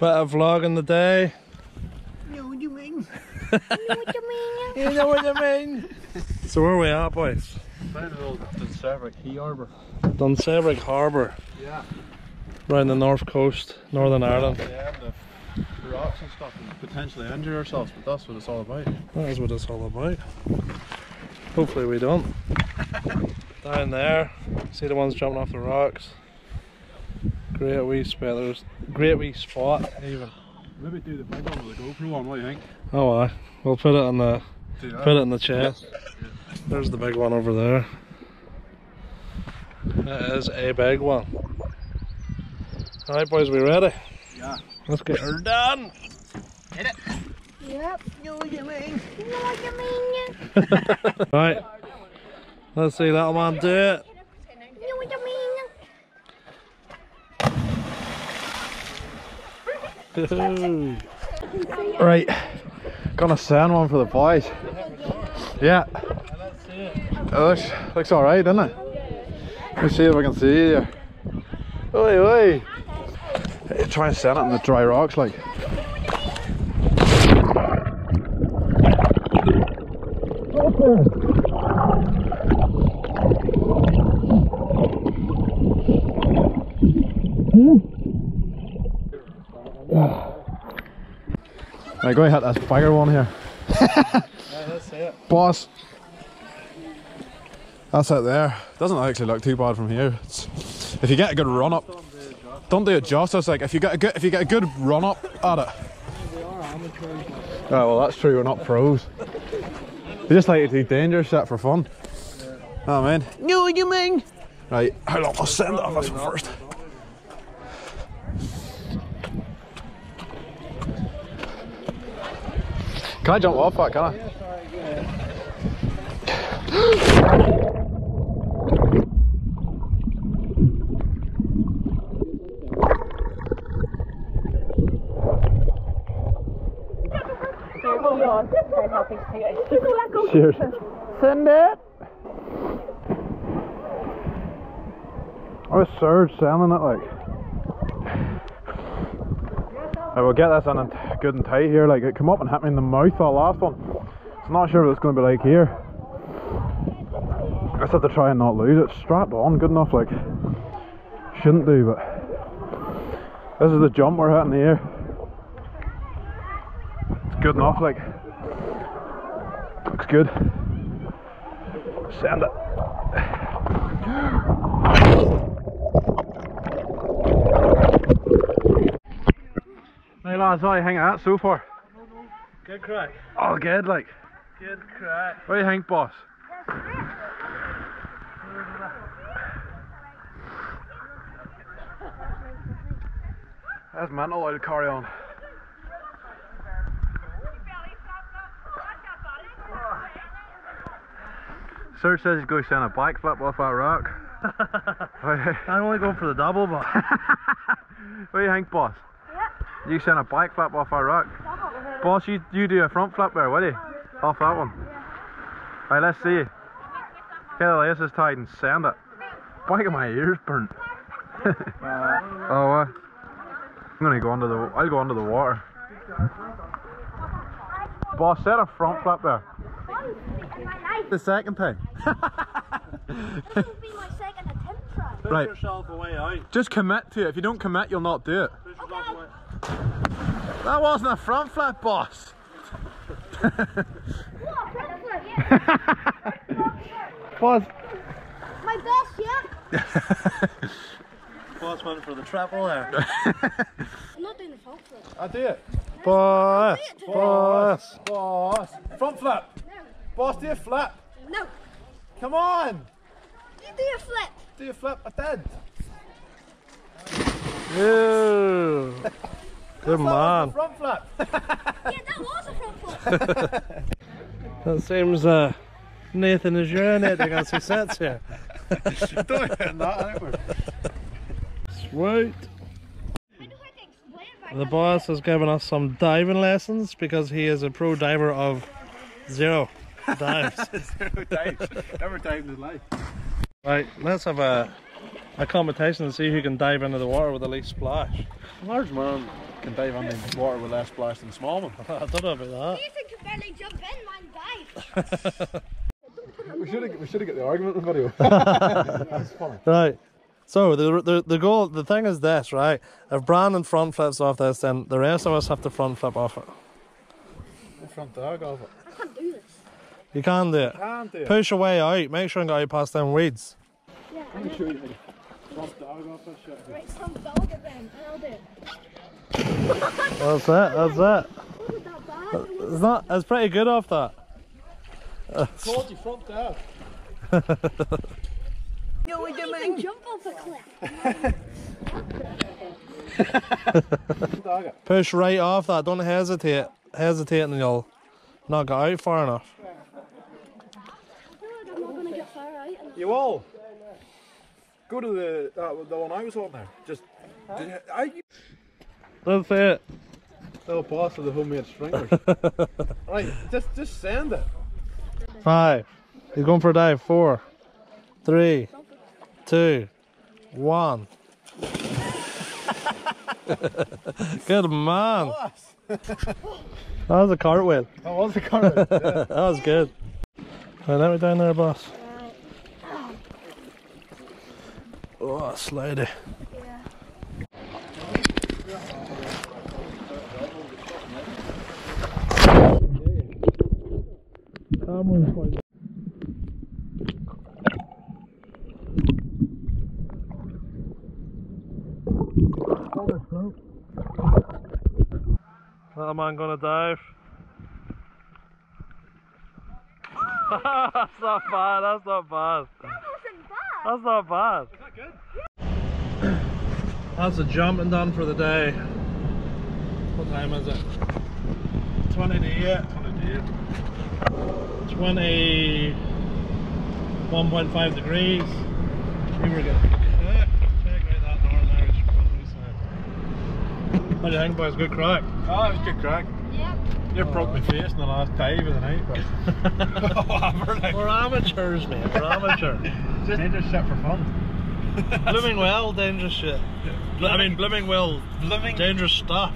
Bit vlog in the day. You know what you mean? You know what I mean? so where are we at, boys? Down the old Dunseverick Key Harbour. Dunseverick Harbour, Yeah. around the north coast, Northern Ireland. Yeah, the, the rocks and stuff and potentially injure ourselves, but that's what it's all about. That is what it's all about. Hopefully we don't. Down there, see the ones jumping off the rocks. Great wee spot, spellers, great wee spot even. Maybe do the big one with the GoPro on, what do you think? Oh aye, we'll put it on the put it in the chest. There's the big one over there. That is a big one. Alright boys, we ready? Yeah. Let's get her done. Yep. You know what you mean? You know what you mean? Right. Let's see that man do it. You know what you mean? Right. Gonna send one for the boys. Yeah. Oh, it looks, looks alright, doesn't it? Let's see if I can see you. Oi, oi. Try and send it in the dry rocks, like. Right, go ahead, that's bigger one here. Boss. That's it there. Doesn't actually look too bad from here. It's, if you get a good run up, don't do it justice. Like if you get a good, if you get a good run up at it. Oh well, that's true. We're not pros. We just like to do dangerous shit for fun. Oh man. You know what you mean? Right, hold on. I'll send it off this one first. Can I jump off that? Can I? Cheers. Send it. I was surge selling it like. I will get this in and good and tight here. Like it come up and hit me in the mouth that last one. I'm not sure what it's going to be like here. I just have to try and not lose it. Strapped on, good enough. Like shouldn't do, but this is the jump we're hitting here. It's good enough. Like looks good. Send it. Hey lads, how you hanging out so far? Good crack. Oh, good, like. Good crack. What do you think, boss? That's mental, I'll carry on. Sir says he's going to send a backflip off that rock. I'm only going for the double, but what do you think, boss? Yeah. You send a bike flap off our rock? Boss, you, you do a front flip there, will you? Off that one. Right, let's see. Get the laces tied and send it. Back of my ears burnt. oh, uh, I'm gonna go under the. I'll go under the water. Boss, set a front flip there. In my life. The second time. This will be my second attempt try. Right. yourself away out. Just commit to it. If you don't commit, you'll not do it. Push yourself Okay. away. That wasn't a front flip, boss. What? Front flip, yeah. Boss. My best, yeah. Boss went for the triple there. I'm not doing the front flip. I do it. Boss. Boss. Boss. Front flip. No. Boss, do a flip. No. Come on. You do a flip. Do a flip. I did. Ew. Good man. Front flip. Yeah, that was a front flip. That seems uh, Nathan is urinating as he sits here. Don't that. Sweet. I know how to explain it, but The boss has given us some diving lessons because he is a pro diver of zero dives. Zero times. Never timed in life. right, let's have a, a competition and see who can dive into the water with the least splash. Large man. Can dive under the water with less splash than small one. I don't know about that. Ethan can barely jump in, man, dive. We should have we should have got the argument in the video. That's funny. Right. So the, the the goal, the thing is this, right? If Brandon front flips off this, then the rest of us have to front flip off it. The front dog of it. I can't do this. You can do it. Can't do it. Push your way out. Make sure and get out past them weeds. Yeah, I Let me know. show you how to front dog off this shit. Right, some dog then, and I'll do it. That's it. That's it. Wasn't that bad? It It's not. It's pretty good off that. Told you front dog. Yo, we wasn't even jump off a cliff. Push right off that. Don't hesitate. Hesitate and you'll not get out far enough. I feel like I'm not gonna get far out. You all go to the that, the one I was on there. Just I That's it. little boss of the homemade sprinklers. right, just just send it. Five. He's going for a dive. Four, three, two, one. Good man. That was a cartwheel. That was a car. yeah. That was good. Right, let me down there, boss. Oh, slidey. Cameron's quite That man gonna dive. that's not bad, that's not bad. wasn't bad. That's not bad. That's the jumping done for the day. What time is it? 20 to 8. 20 to 8. 21.5 degrees. We were getting cooked. Check out that Northern Irish countryside. What do you think, boys? Good crack. Oh, it was good crack. Yeah. You broke my face in the last dive of the night, but We're amateurs, mate. We're amateurs. just dangerous shit for fun. Blooming well, dangerous shit. Bl- I mean, blooming well, Blooming dangerous stuff.